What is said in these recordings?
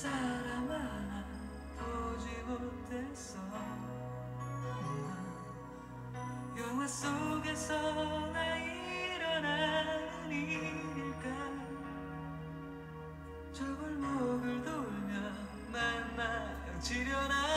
사람 하나 보지 못했어. 영화 속에서 나 일어나는 일일까? 저 골목을 돌며 만나 지려나?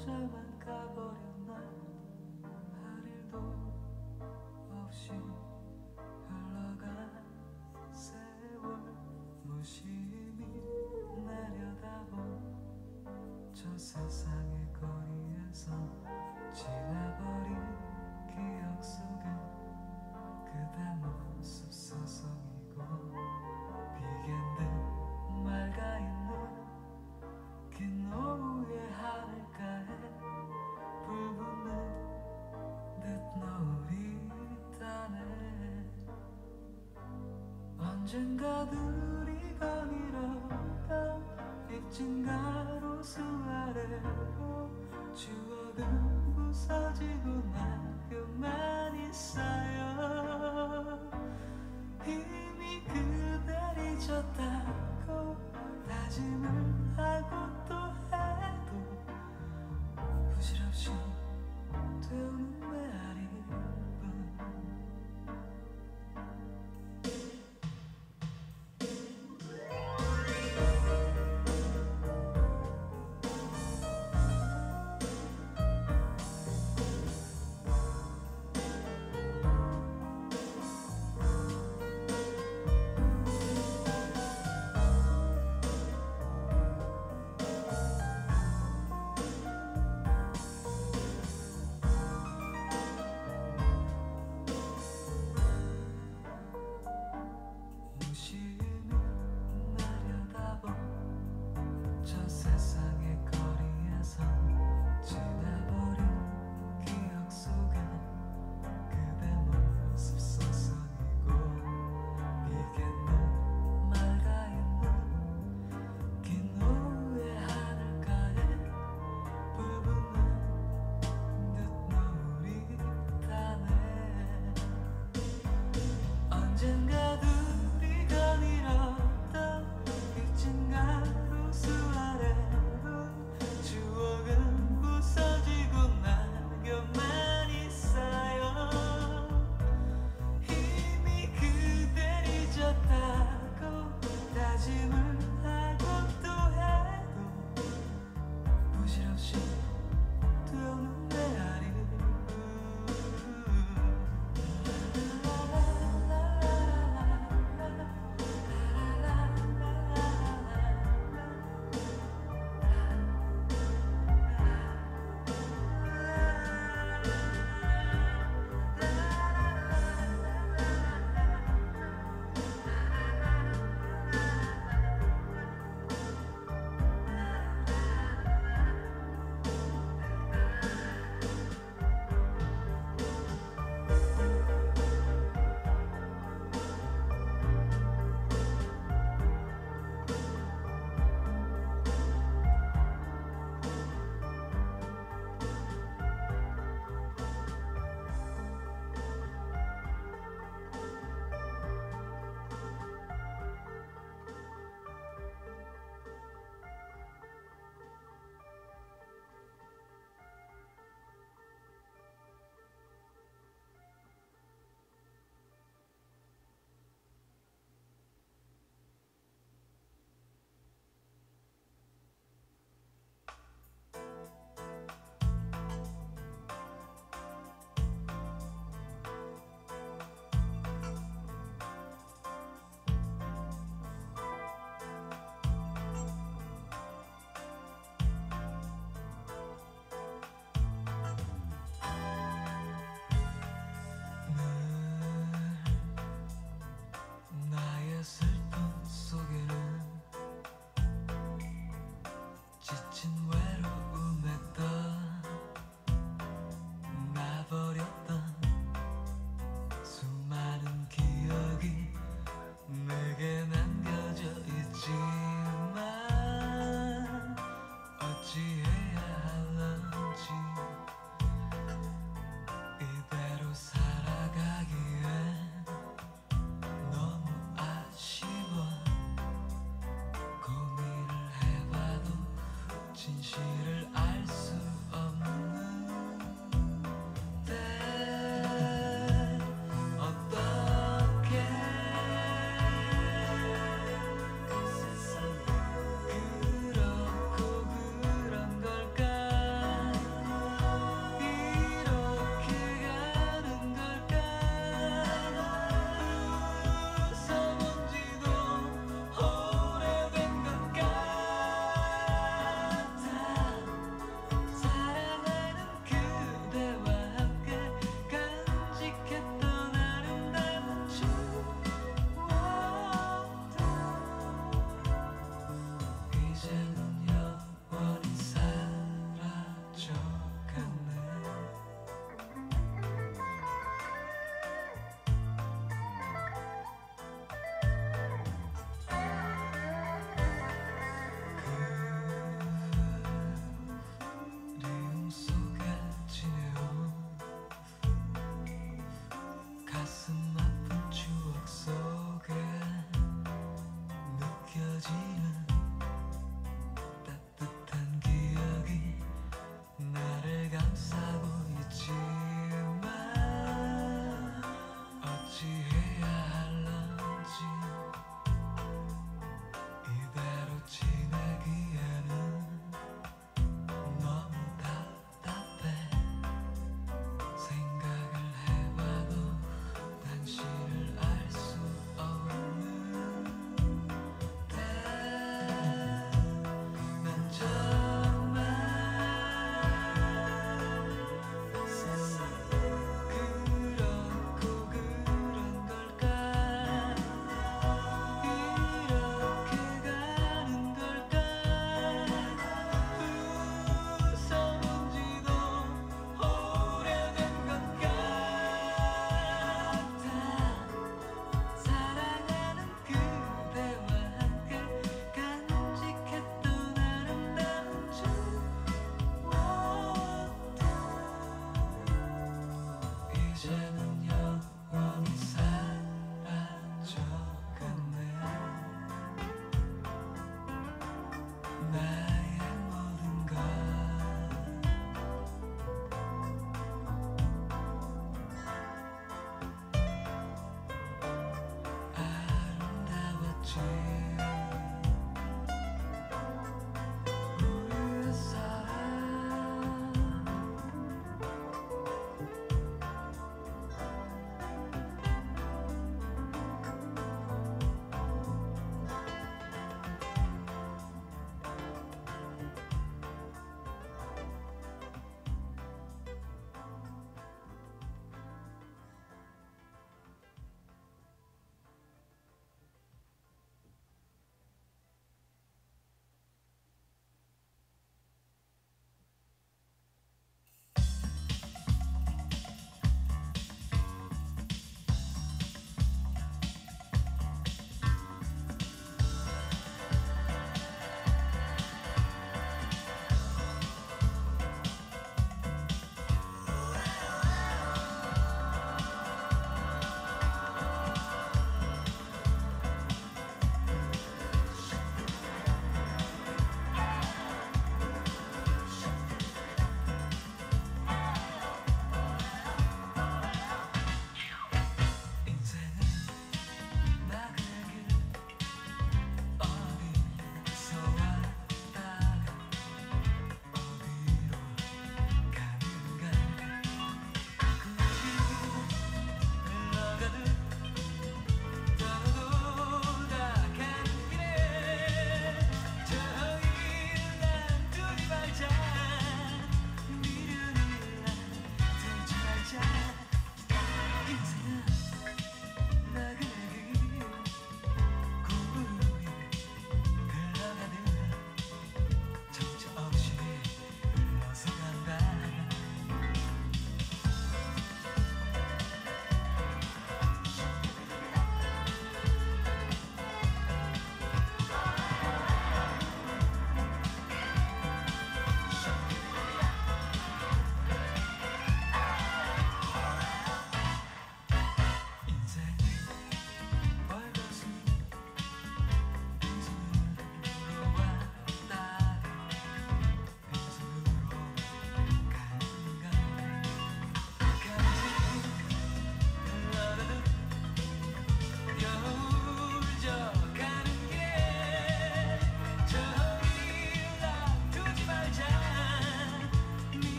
혼자만 가버렸나 할 일도 없이 흘러간 세월. 무심 저 세상의 거리에서 지나버린 기억 속에 그대 모습 서성이고 비겐 듯 맑아 있는 긴 오후의 하늘가에 불 붙는 듯 노을이 타네. 언젠가 둘이 거닐어간 입진 가로 수 아래로 추억은 부서지고 낙엽만 있어요. 이미 그댈 잊었다 kitchen where 清晰。的